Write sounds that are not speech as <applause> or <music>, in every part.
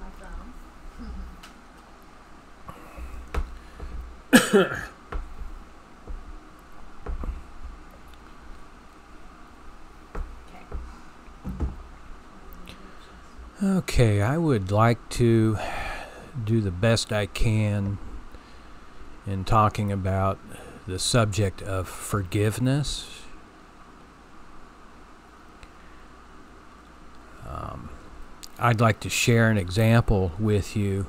my phone. Okay, I would like to do the best I can in talking about the subject of forgiveness. Um, I'd like to share an example with you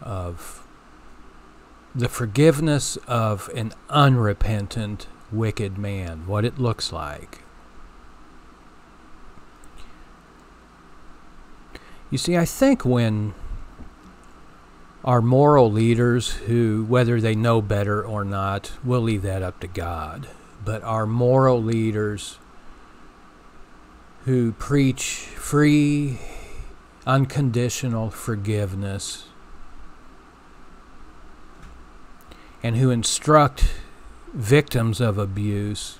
of the forgiveness of an unrepentant, wicked man, what it looks like. You see, I think when our moral leaders, who, whether they know better or not, we'll leave that up to God, but our moral leaders who preach free, unconditional forgiveness. And who instruct victims of abuse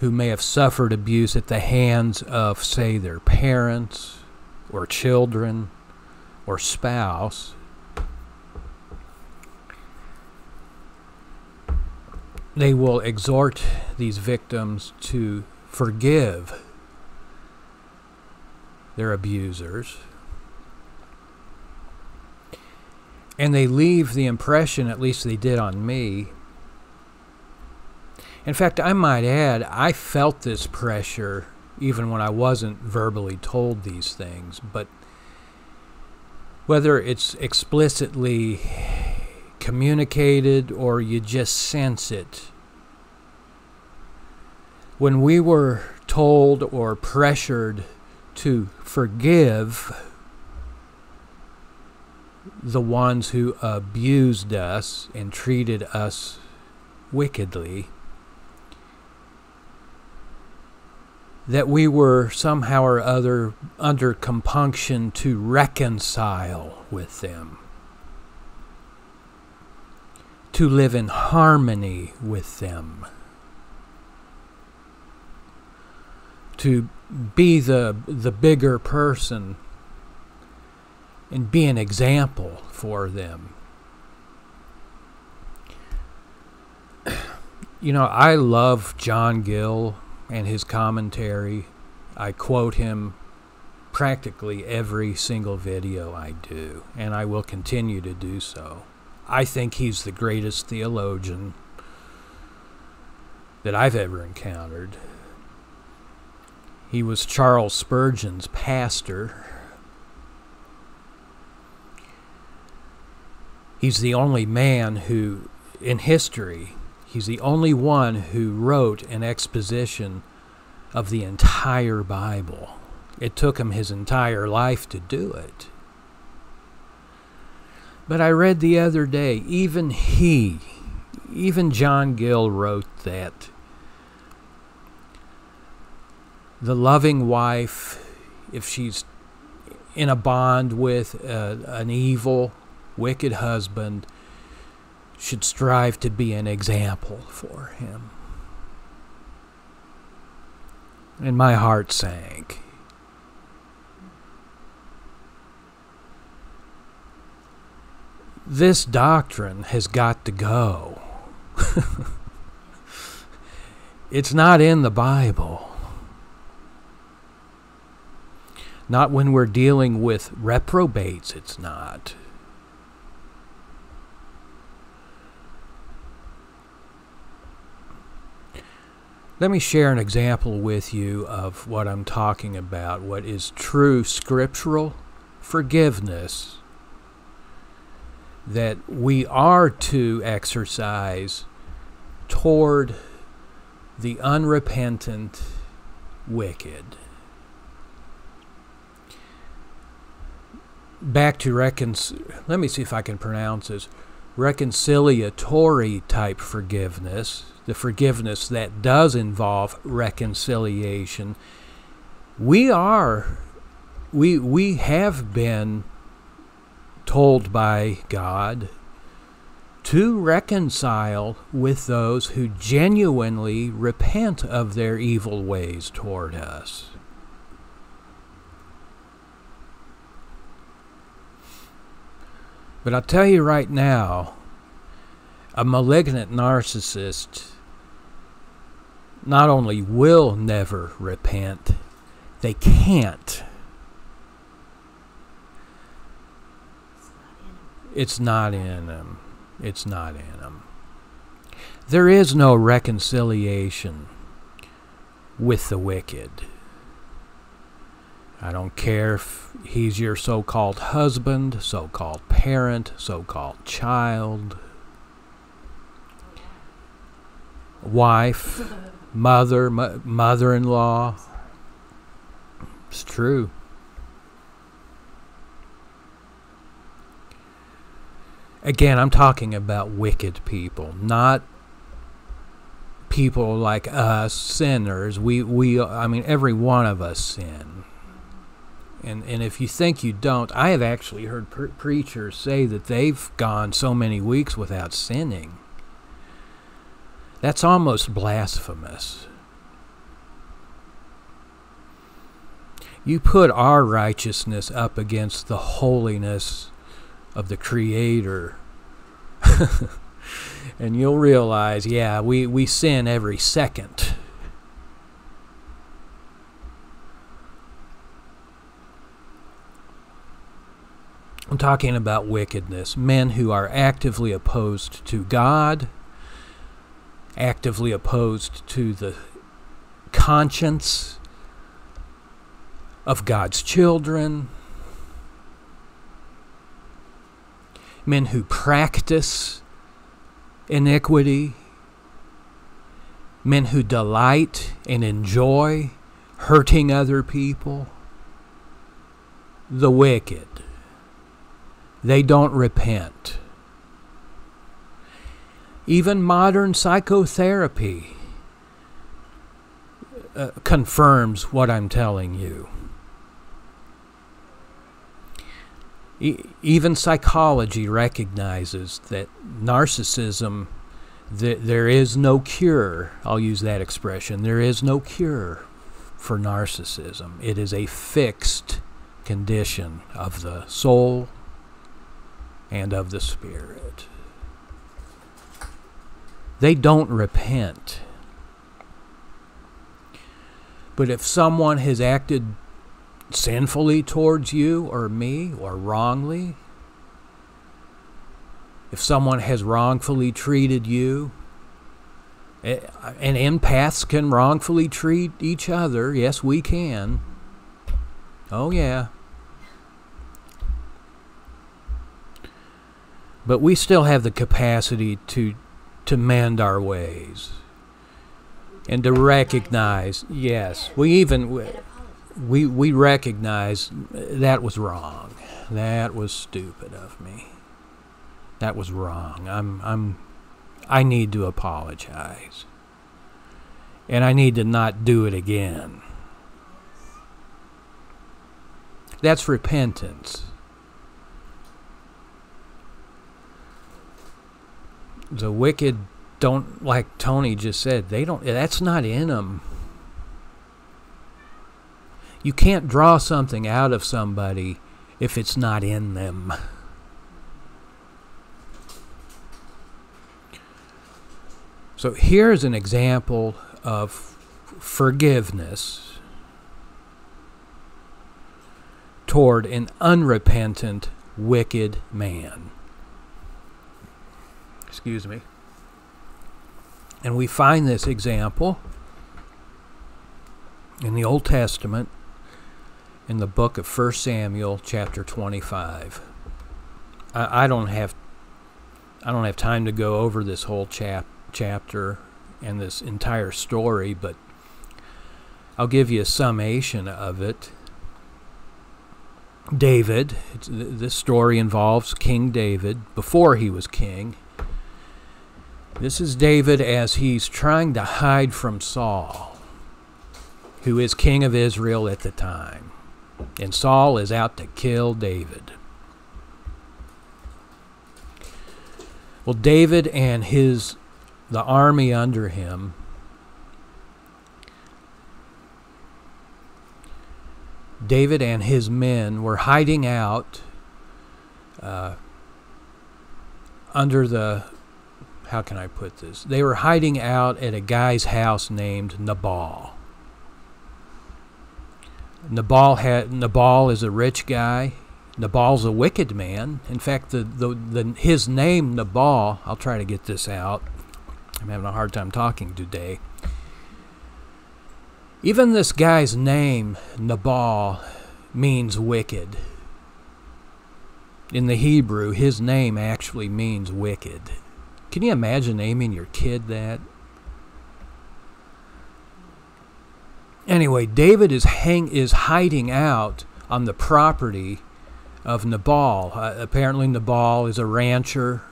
who may have suffered abuse at the hands of, say, their parents or children or spouse, they will exhort these victims to forgive their abusers. And they leave the impression, at least they did on me. In fact, I might add, I felt this pressure even when I wasn't verbally told these things. But whether it's explicitly communicated or you just sense it, when we were told or pressured to forgive the ones who abused us and treated us wickedly, that we were somehow or other under compunction to reconcile with them, to live in harmony with them, to be the, the bigger person and be an example for them. <clears throat> You know, I love John Gill and his commentary. I quote him practically every single video I do, and I will continue to do so. I think he's the greatest theologian that I've ever encountered. He was Charles Spurgeon's pastor. He's the only man who, in history, He's the only one who wrote an exposition of the entire Bible. It took him his entire life to do it. But I read the other day, even he, even John Gill wrote that the loving wife, if she's in a bond with uh, an evil, wicked husband, should strive to be an example for him. And my heart sank. This doctrine has got to go. <laughs> it's not in the Bible. Not when we're dealing with reprobates, it's not. Let me share an example with you of what I'm talking about, what is true scriptural forgiveness that we are to exercise toward the unrepentant wicked. Back to reconcil. Let me see if I can pronounce this. Reconciliatory type forgiveness the forgiveness that does involve reconciliation, we are, we, we have been told by God to reconcile with those who genuinely repent of their evil ways toward us. But I'll tell you right now, a malignant narcissist not only will never repent, they can't. It's not in them. It's not in them. There is no reconciliation with the wicked. I don't care if he's your so called husband, so called parent, so called child, wife, <laughs> mother, mother in law. It's true. Again, I'm talking about wicked people, not people like us, sinners. We, we, I mean, every one of us sin. And, and if you think you don't, I have actually heard pre- preachers say that they've gone so many weeks without sinning. That's almost blasphemous. You put our righteousness up against the holiness of the Creator. <laughs> and you'll realize, yeah, we, we sin every second. Talking about wickedness, men who are actively opposed to God, actively opposed to the conscience of God's children, men who practice iniquity, men who delight and enjoy hurting other people, the wicked. They don't repent. Even modern psychotherapy uh, confirms what I'm telling you. E- even psychology recognizes that narcissism, th- there is no cure. I'll use that expression. There is no cure for narcissism. It is a fixed condition of the soul and of the spirit. They don't repent. But if someone has acted sinfully towards you or me or wrongly, if someone has wrongfully treated you, eh, and empaths can wrongfully treat each other. Yes, we can. Oh, yeah. But we still have the capacity to, to mend our ways and to recognize, yes, we even we we recognize that was wrong. That was stupid of me. That was wrong. I'm I'm I need to apologize. And I need to not do it again. That's repentance. The wicked don't like Tony just said, they don't that's not in them. You can't draw something out of somebody if it's not in them. So here's an example of forgiveness toward an unrepentant, wicked man. Excuse me. And we find this example in the Old Testament in the book of 1 Samuel chapter 25. I, I don't have I don't have time to go over this whole chap, chapter and this entire story, but I'll give you a summation of it. David, this story involves King David before he was king. This is David as he's trying to hide from Saul, who is king of Israel at the time. And Saul is out to kill David. Well, David and his the army under him David and his men were hiding out uh, under the how can I put this? They were hiding out at a guy's house named Nabal. Nabal had Nabal is a rich guy. Nabal's a wicked man. In fact, the, the, the his name Nabal. I'll try to get this out. I'm having a hard time talking today. Even this guy's name Nabal means wicked. In the Hebrew, his name actually means wicked. Can you imagine naming your kid that? Anyway, David is hang is hiding out on the property of Nabal. Uh, apparently, Nabal is a rancher.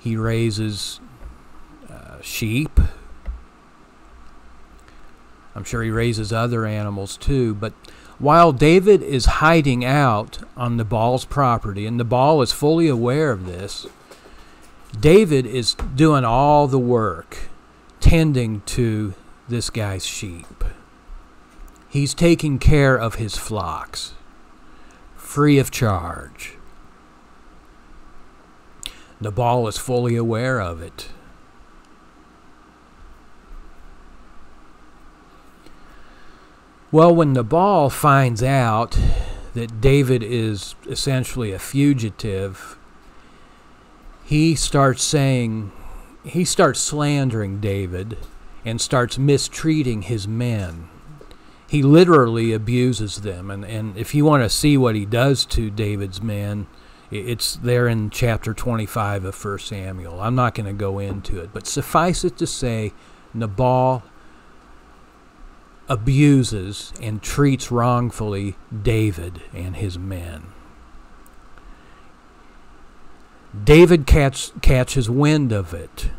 He raises uh, sheep. I'm sure he raises other animals too. But while David is hiding out on Nabal's property, and Nabal is fully aware of this, David is doing all the work tending to this guy's sheep. He's taking care of his flocks free of charge. Nabal is fully aware of it. Well, when Nabal finds out that David is essentially a fugitive, he starts saying, he starts slandering David and starts mistreating his men. He literally abuses them. And, and if you want to see what he does to David's men, it's there in chapter 25 of 1 Samuel. I'm not going to go into it, but suffice it to say, Nabal abuses and treats wrongfully David and his men. David catch, catches wind of it.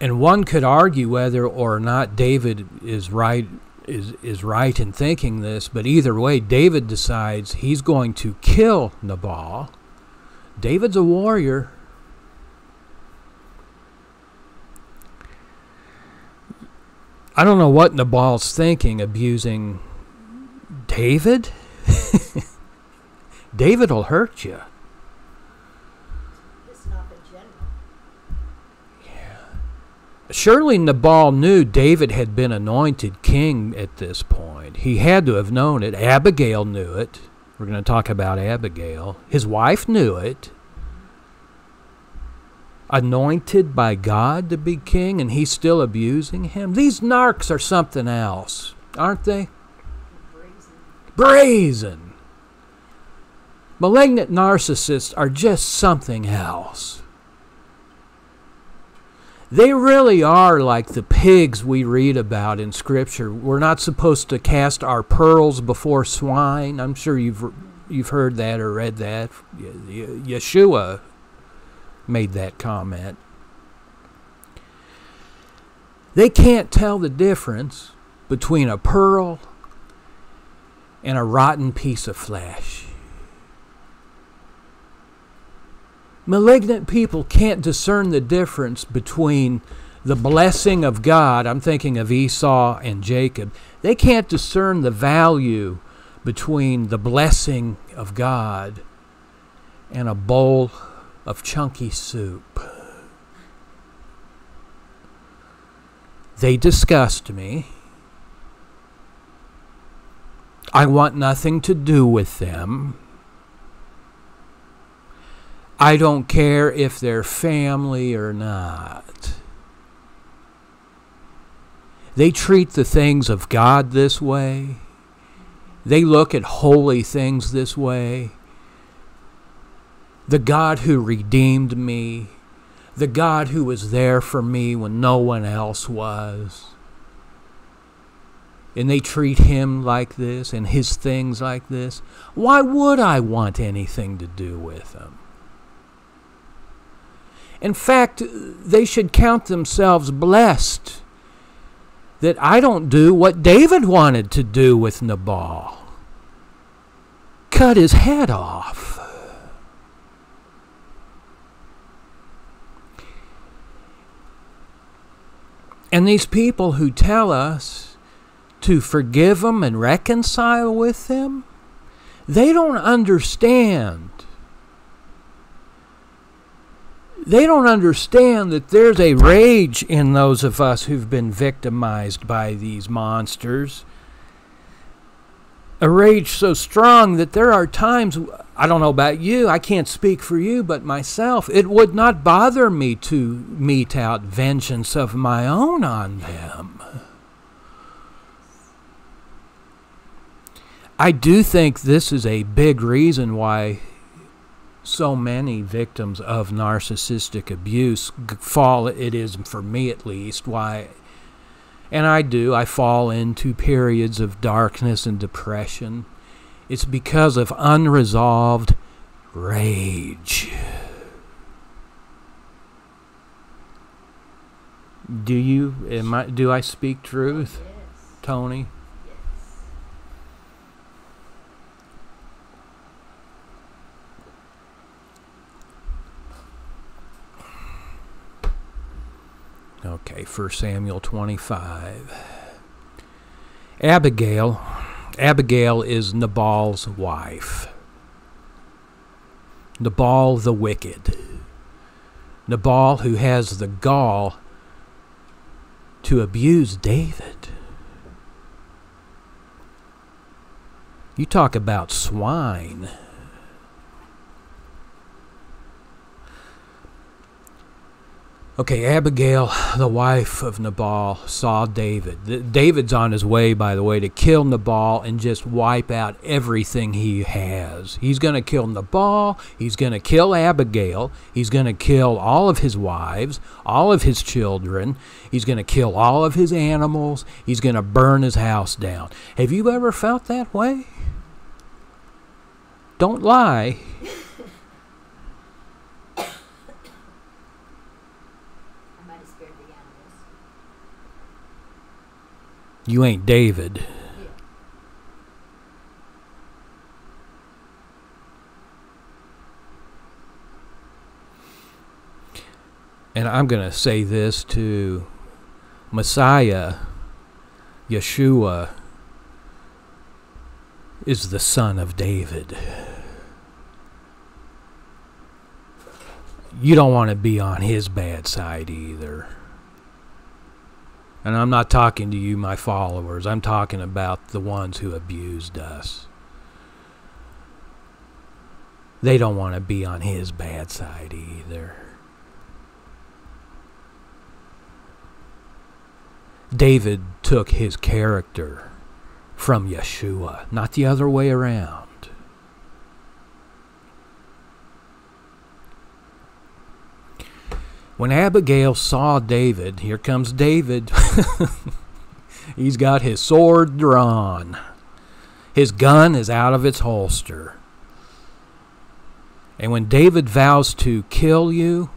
And one could argue whether or not David is right is, is right in thinking this, but either way, David decides he's going to kill Nabal. David's a warrior. I don't know what Nabal's thinking, abusing David. <laughs> David will hurt you. Yeah. Surely Nabal knew David had been anointed king at this point. He had to have known it. Abigail knew it. We're going to talk about Abigail. His wife knew it anointed by God to be king and he's still abusing him? These narcs are something else, aren't they? Brazen. Brazen. Malignant narcissists are just something else. They really are like the pigs we read about in Scripture. We're not supposed to cast our pearls before swine. I'm sure you've you've heard that or read that. Yeshua made that comment. They can't tell the difference between a pearl and a rotten piece of flesh. Malignant people can't discern the difference between the blessing of God. I'm thinking of Esau and Jacob. They can't discern the value between the blessing of God and a bowl of chunky soup. They disgust me. I want nothing to do with them. I don't care if they're family or not. They treat the things of God this way. They look at holy things this way the God who redeemed me, the God who was there for me when no one else was. And they treat him like this and his things like this. Why would I want anything to do with them? In fact, they should count themselves blessed that I don't do what David wanted to do with Nabal cut his head off. And these people who tell us to forgive them and reconcile with them, They don't understand. They don't understand that there's a rage in those of us who've been victimized by these monsters. A rage so strong that there are times, I don't know about you, I can't speak for you, but myself, it would not bother me to mete out vengeance of my own on them. I do think this is a big reason why so many victims of narcissistic abuse fall, it is for me at least, why, and I do, I fall into periods of darkness and depression. It's because of unresolved rage. Do you, am I, do I speak truth, Tony? Okay, 1 Samuel 25. Abigail, Abigail is Nabal's wife. Nabal the wicked. Nabal who has the gall to abuse David. You talk about swine. Okay, Abigail, the wife of Nabal, saw David. David's on his way, by the way, to kill Nabal and just wipe out everything he has. He's going to kill Nabal. He's going to kill Abigail. He's going to kill all of his wives, all of his children. He's going to kill all of his animals. He's going to burn his house down. Have you ever felt that way? Don't lie. You ain't David. And I'm going to say this to Messiah, Yeshua, is the son of David. You don't want to be on his bad side either. And I'm not talking to you, my followers. I'm talking about the ones who abused us. They don't want to be on his bad side either. David took his character from Yeshua, not the other way around. When Abigail saw David, here comes David. <laughs> He's got his sword drawn. His gun is out of its holster. And when David vows to kill you,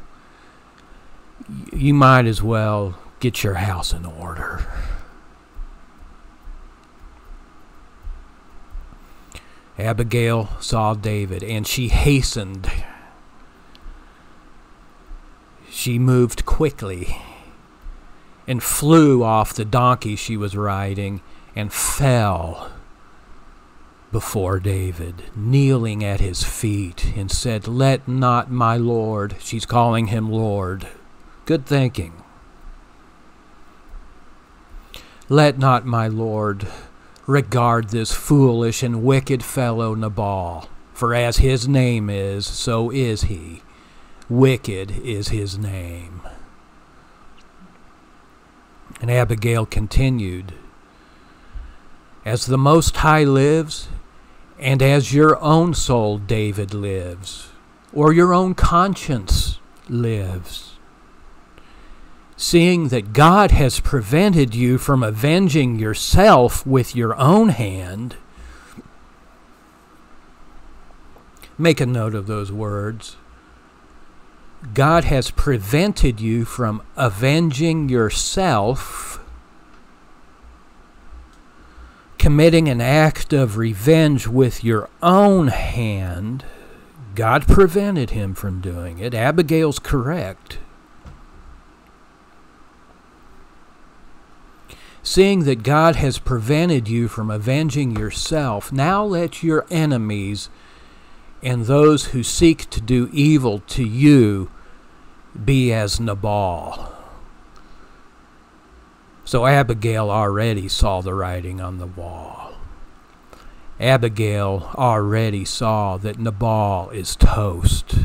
you might as well get your house in order. Abigail saw David and she hastened she moved quickly and flew off the donkey she was riding and fell before David, kneeling at his feet, and said, Let not my Lord, she's calling him Lord. Good thinking. Let not my Lord regard this foolish and wicked fellow Nabal, for as his name is, so is he. Wicked is his name. And Abigail continued, As the Most High lives, and as your own soul, David, lives, or your own conscience lives, seeing that God has prevented you from avenging yourself with your own hand, make a note of those words. God has prevented you from avenging yourself, committing an act of revenge with your own hand. God prevented him from doing it. Abigail's correct. Seeing that God has prevented you from avenging yourself, now let your enemies and those who seek to do evil to you be as Nabal. So Abigail already saw the writing on the wall. Abigail already saw that Nabal is toast,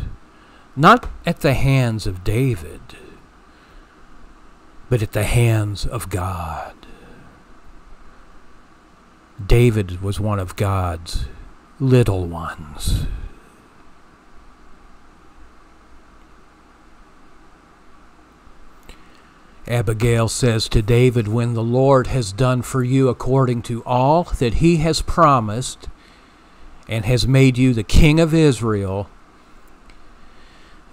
not at the hands of David, but at the hands of God. David was one of God's little ones. Abigail says to David, When the Lord has done for you according to all that he has promised, and has made you the king of Israel,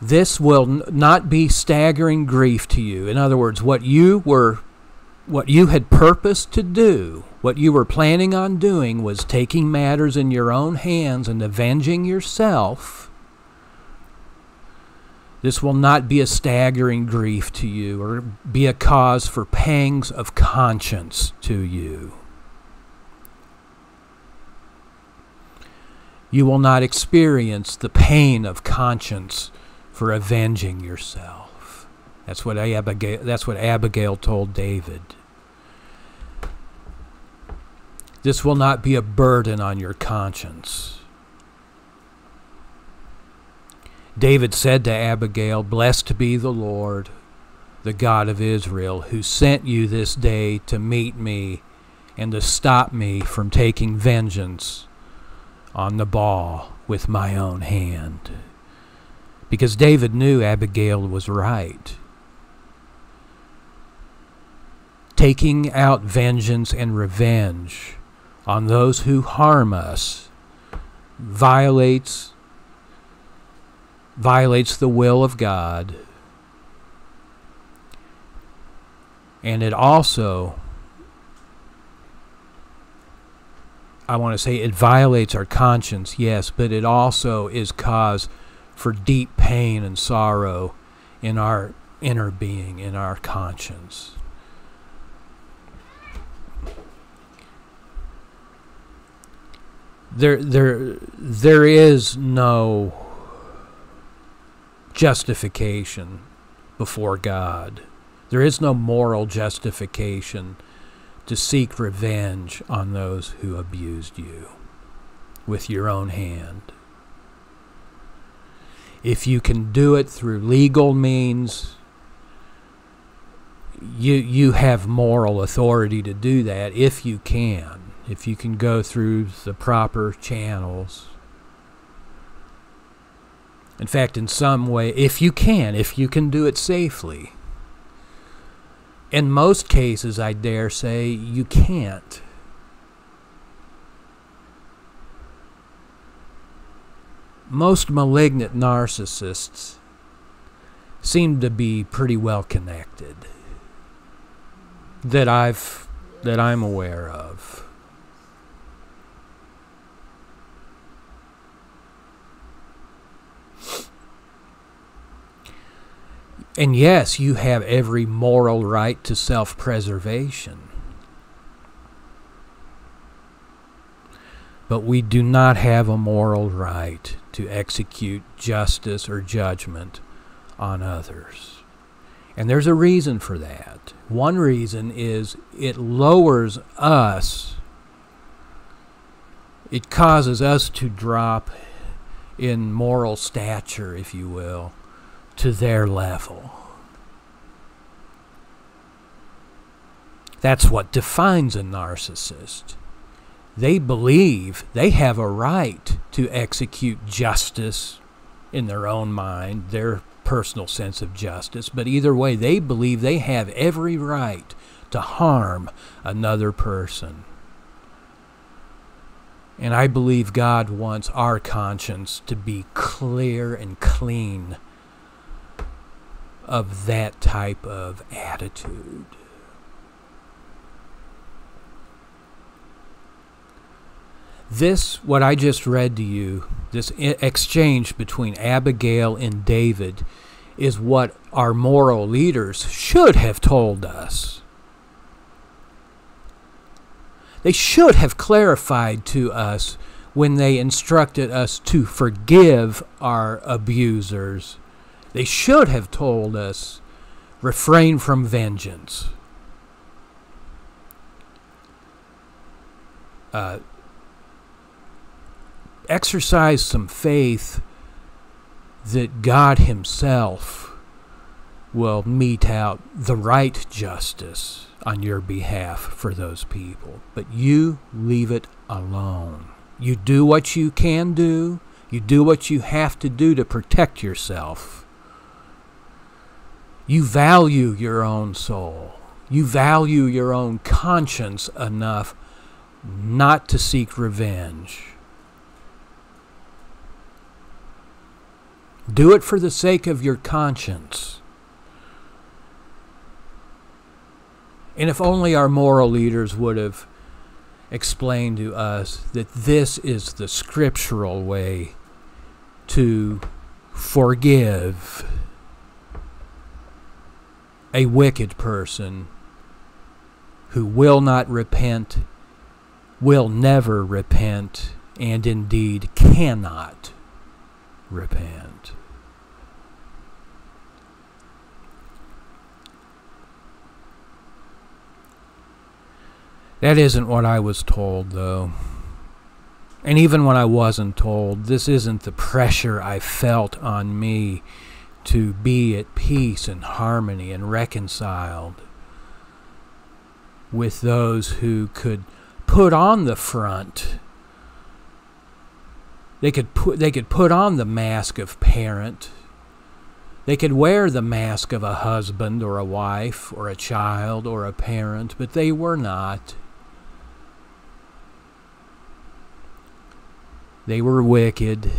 this will not be staggering grief to you. In other words, what you were what you had purposed to do, what you were planning on doing, was taking matters in your own hands and avenging yourself. This will not be a staggering grief to you or be a cause for pangs of conscience to you. You will not experience the pain of conscience for avenging yourself. That's what Abigail, that's what Abigail told David. This will not be a burden on your conscience. David said to Abigail, Blessed be the Lord, the God of Israel, who sent you this day to meet me and to stop me from taking vengeance on Nabal with my own hand. Because David knew Abigail was right. Taking out vengeance and revenge on those who harm us violates violates the will of God. And it also I want to say it violates our conscience yes but it also is cause for deep pain and sorrow in our inner being in our conscience. There there there is no justification before God. There is no moral justification to seek revenge on those who abused you with your own hand. If you can do it through legal means, you you have moral authority to do that if you can if you can go through the proper channels. In fact, in some way, if you can, if you can do it safely. In most cases, I dare say, you can't. Most malignant narcissists seem to be pretty well connected that I've that I'm aware of. And yes, you have every moral right to self preservation. But we do not have a moral right to execute justice or judgment on others. And there's a reason for that. One reason is it lowers us, it causes us to drop in moral stature, if you will to their level. That's what defines a narcissist. They believe they have a right to execute justice in their own mind, their personal sense of justice, but either way, they believe they have every right to harm another person. And I believe God wants our conscience to be clear and clean of that type of attitude. This, what I just read to you, this exchange between Abigail and David, is what our moral leaders should have told us. They should have clarified to us when they instructed us to forgive our abusers. They should have told us refrain from vengeance. Uh, exercise some faith that God Himself will mete out the right justice on your behalf for those people. But you leave it alone. You do what you can do, you do what you have to do to protect yourself. You value your own soul. You value your own conscience enough not to seek revenge. Do it for the sake of your conscience. And if only our moral leaders would have explained to us that this is the scriptural way to forgive a wicked person who will not repent, will never repent, and indeed cannot repent. That isn't what I was told, though. And even when I wasn't told, this isn't the pressure I felt on me to be at peace and harmony and reconciled with those who could put on the front. They could put they could put on the mask of parent. They could wear the mask of a husband or a wife or a child or a parent, but they were not. They were wicked.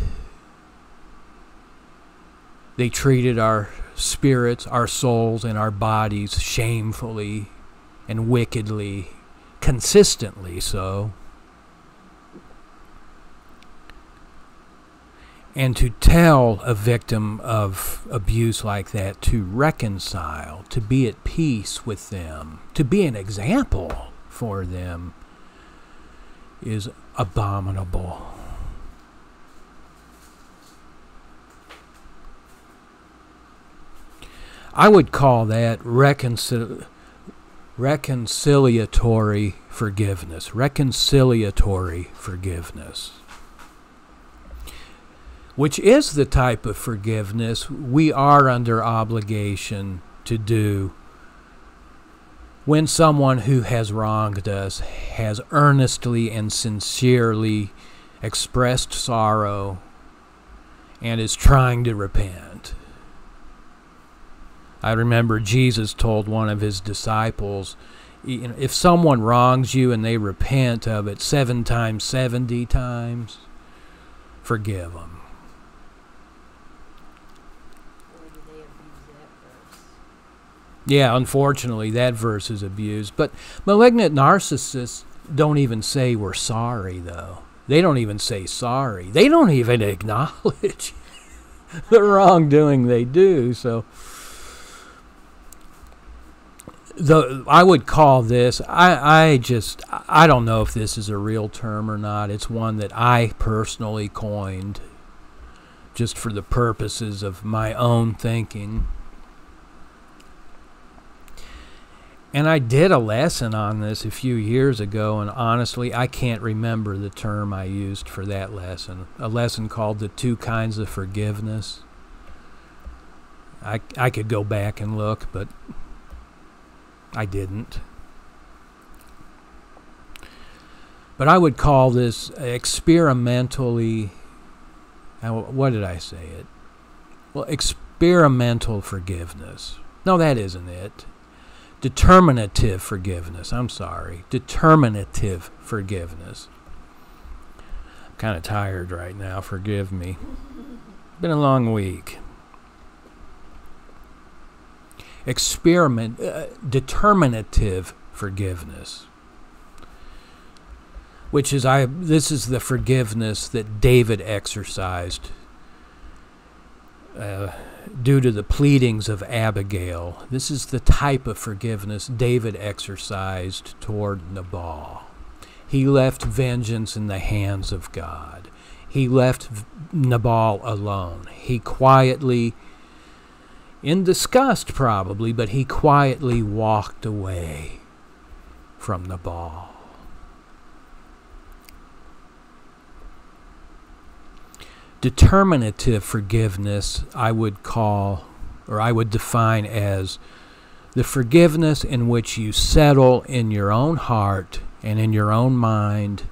They treated our spirits, our souls, and our bodies shamefully and wickedly, consistently so. And to tell a victim of abuse like that to reconcile, to be at peace with them, to be an example for them is abominable. I would call that reconcil- reconciliatory forgiveness. Reconciliatory forgiveness. Which is the type of forgiveness we are under obligation to do when someone who has wronged us has earnestly and sincerely expressed sorrow and is trying to repent. I remember Jesus told one of his disciples, if someone wrongs you and they repent of it seven times, 70 times, forgive them. Yeah, unfortunately, that verse is abused. But malignant narcissists don't even say we're sorry, though. They don't even say sorry. They don't even <laughs> acknowledge <laughs> the wrongdoing they do. So the I would call this I, I just I don't know if this is a real term or not. It's one that I personally coined just for the purposes of my own thinking. And I did a lesson on this a few years ago, and honestly, I can't remember the term I used for that lesson. A lesson called The Two Kinds of Forgiveness. I, I could go back and look, but I didn't. But I would call this experimentally. What did I say it? Well, experimental forgiveness. No, that isn't it. Determinative forgiveness. I'm sorry. Determinative forgiveness. I'm kind of tired right now. Forgive me. Been a long week experiment, uh, determinative forgiveness, which is I. This is the forgiveness that David exercised. Uh, due to the pleadings of Abigail. This is the type of forgiveness David exercised toward Nabal. he left vengeance in the hands of God. He left Nabal alone. He quietly, in disgust probably, but he quietly walked away from the ball. Determinative forgiveness, I would call, or I would define as the forgiveness in which you settle in your own heart and in your own mind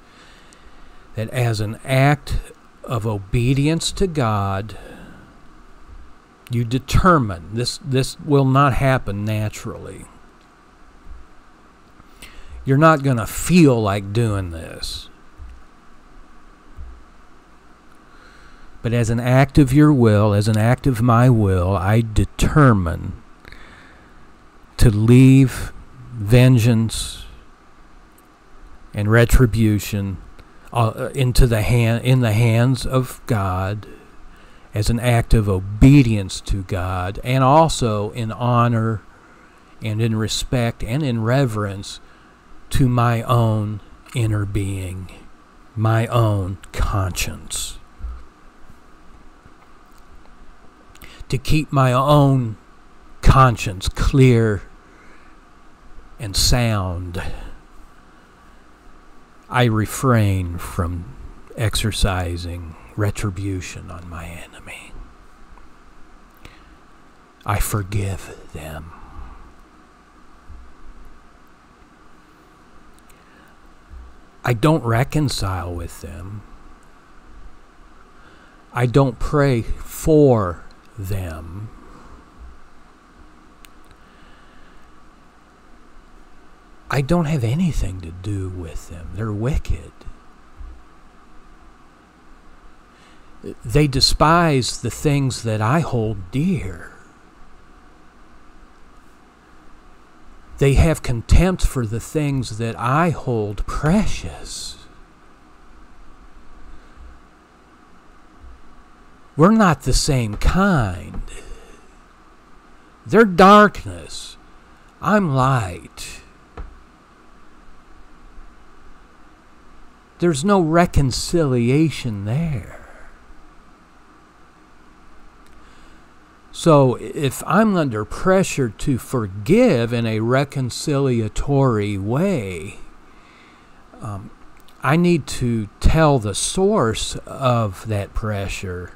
that as an act of obedience to God, you determine this, this will not happen naturally. You're not going to feel like doing this. But as an act of your will, as an act of my will, I determine to leave vengeance and retribution uh, into the hand in the hands of God as an act of obedience to God and also in honor and in respect and in reverence to my own inner being, my own conscience. to keep my own conscience clear and sound, I refrain from exercising retribution on my enemy. I forgive them. I don't reconcile with them. I don't pray for them. I don't have anything to do with them. They're wicked. They despise the things that I hold dear. They have contempt for the things that I hold precious. We're not the same kind. They're darkness. I'm light. There's no reconciliation there. So if I'm under pressure to forgive in a reconciliatory way, um, I need to tell the source of that pressure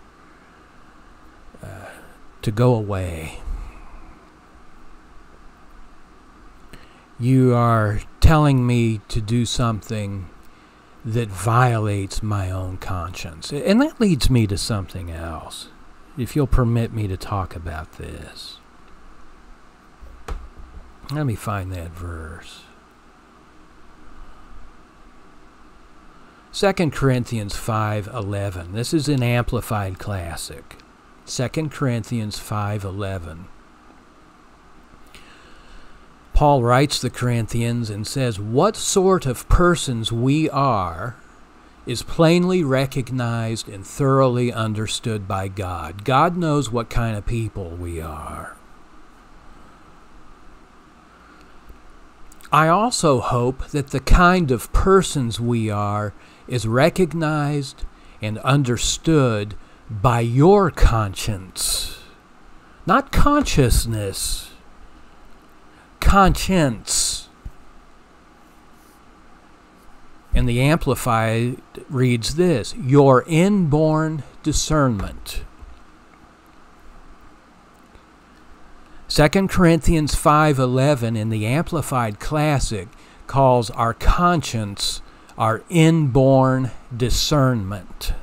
to go away. You are telling me to do something that violates my own conscience. And that leads me to something else, if you'll permit me to talk about this. Let me find that verse. 2 Corinthians 5:11. This is an amplified classic. 2 Corinthians 5:11. Paul writes the Corinthians and says, "What sort of persons we are is plainly recognized and thoroughly understood by God. God knows what kind of people we are." I also hope that the kind of persons we are is recognized and understood by your conscience, not consciousness, conscience. And the Amplified reads this your inborn discernment. 2 Corinthians 5:11 in the Amplified Classic calls our conscience our inborn discernment.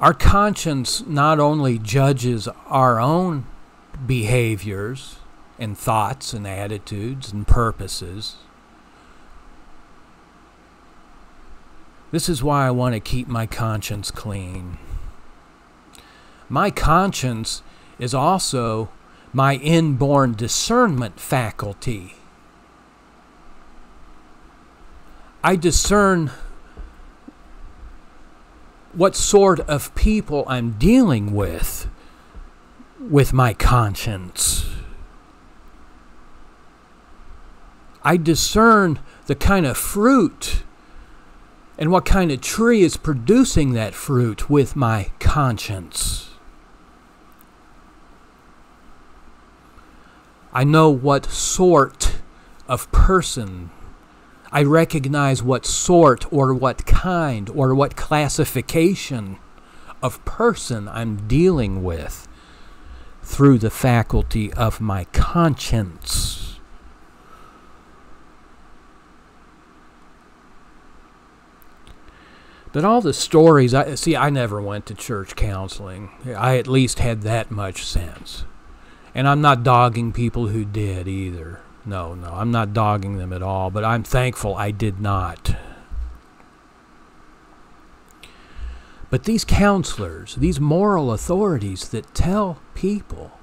Our conscience not only judges our own behaviors and thoughts and attitudes and purposes. This is why I want to keep my conscience clean. My conscience is also my inborn discernment faculty. I discern what sort of people I'm dealing with with my conscience. I discern the kind of fruit and what kind of tree is producing that fruit with my conscience. I know what sort of person. I recognize what sort or what kind or what classification of person I'm dealing with through the faculty of my conscience. But all the stories, I see, I never went to church counseling. I at least had that much sense. And I'm not dogging people who did either. No, no, I'm not dogging them at all, but I'm thankful I did not. But these counselors, these moral authorities that tell people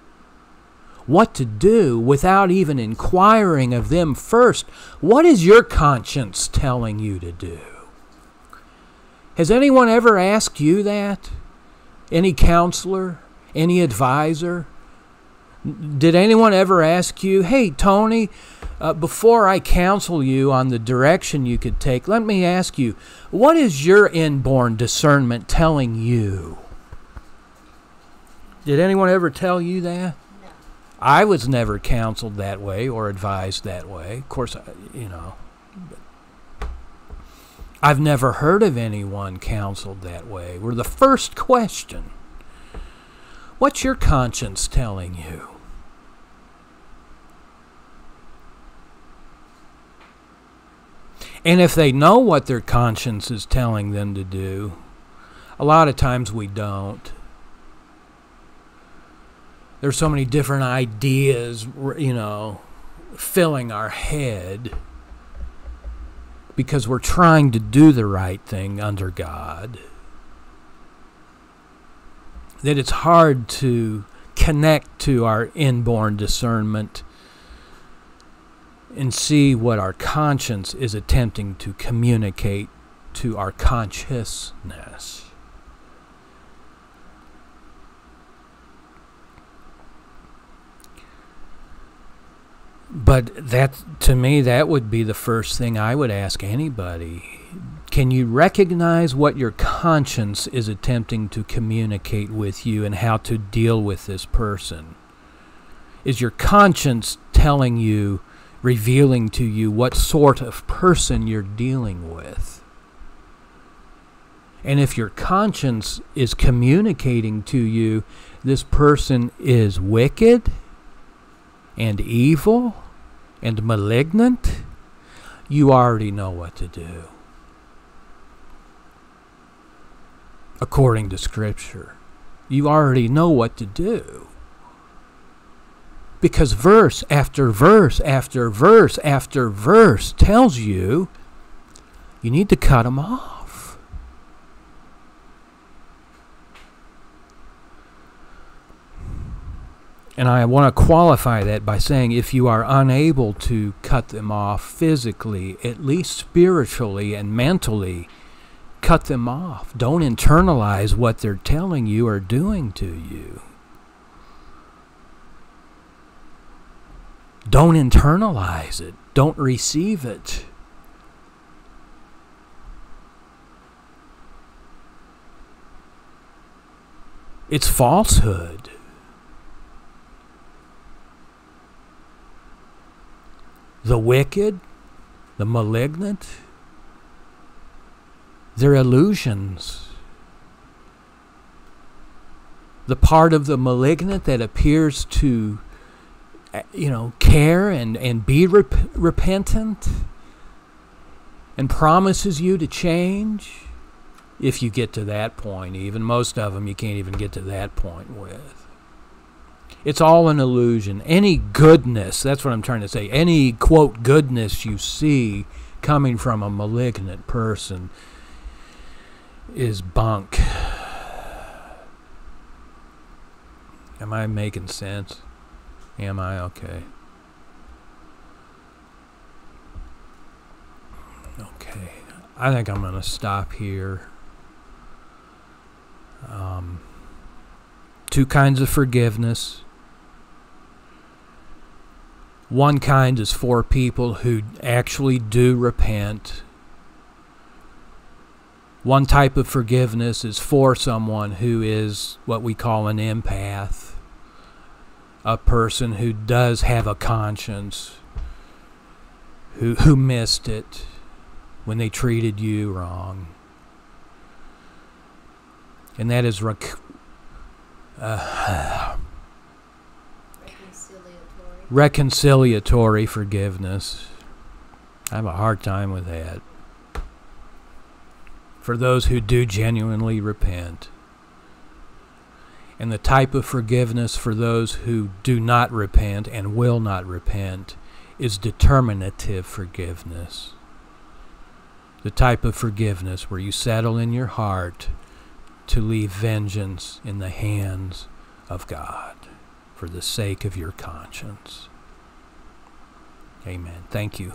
what to do without even inquiring of them first, what is your conscience telling you to do? Has anyone ever asked you that? Any counselor? Any advisor? Did anyone ever ask you, hey, Tony, uh, before I counsel you on the direction you could take, let me ask you, what is your inborn discernment telling you? Did anyone ever tell you that? No. I was never counseled that way or advised that way. Of course, you know. I've never heard of anyone counseled that way. We're the first question. What's your conscience telling you? And if they know what their conscience is telling them to do, a lot of times we don't. There's so many different ideas, you know, filling our head because we're trying to do the right thing under God. That it's hard to connect to our inborn discernment and see what our conscience is attempting to communicate to our consciousness. But that, to me, that would be the first thing I would ask anybody. Can you recognize what your conscience is attempting to communicate with you and how to deal with this person? Is your conscience telling you revealing to you what sort of person you're dealing with. And if your conscience is communicating to you this person is wicked and evil and malignant, you already know what to do. According to Scripture, you already know what to do. Because verse after verse after verse after verse tells you you need to cut them off. And I want to qualify that by saying if you are unable to cut them off physically, at least spiritually and mentally, cut them off. Don't internalize what they're telling you or doing to you. Don't internalize it. Don't receive it. It's falsehood. The wicked, the malignant, they're illusions. The part of the malignant that appears to uh, you know, care and, and be rep- repentant and promises you to change if you get to that point. Even most of them, you can't even get to that point with. It's all an illusion. Any goodness, that's what I'm trying to say, any quote goodness you see coming from a malignant person is bunk. Am I making sense? Am I? Okay. Okay. I think I'm going to stop here. Um, two kinds of forgiveness. One kind is for people who actually do repent. One type of forgiveness is for someone who is what we call an empath, a person who does have a conscience, who, who missed it when they treated you wrong. And that is rec- uh, Reconciliatory. reconciliatory forgiveness. I have a hard time with that. For those who do genuinely repent. And the type of forgiveness for those who do not repent and will not repent is determinative forgiveness. The type of forgiveness where you settle in your heart to leave vengeance in the hands of God for the sake of your conscience. Amen. Thank you.